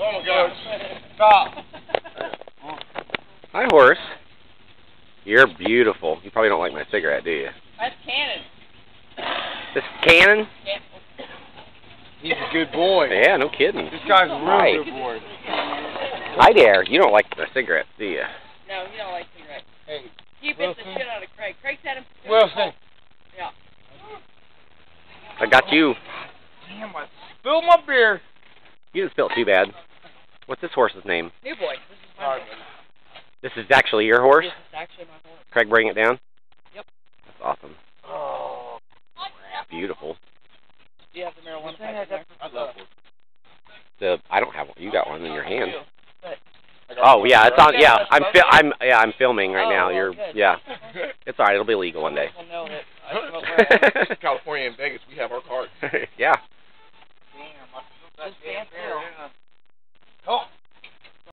Oh my gosh. Stop. Hi, horse. You're beautiful. You probably don't like my cigarette, do you? That's Cannon. This is Cannon? Can- He's a good boy. Yeah, no kidding. This guy's a real Hi. good boy. Hi there. You don't like the cigarette, do you? No, you don't like cigarettes. Hey, You bit the shit out of Craig. Craig's had him. Wilson. Yeah. I got you. Damn, I spilled my beer. You didn't spill too bad. What's this horse's name? New boy. This is my Sorry, boy. This is actually your horse? This is actually my horse. Craig, bring it down. Yep. That's awesome. Oh, Beautiful. Do you have the marijuana thing pipe in there? I love The I don't have one. You got one in your hand. Oh yeah, it's on. Yeah, I'm fi- I'm yeah I'm filming right Oh, now. You're good. yeah. It's alright. It'll be legal one day. People know that I smoke marijuana. California and Vegas, we have our cards. yeah. Just stand still.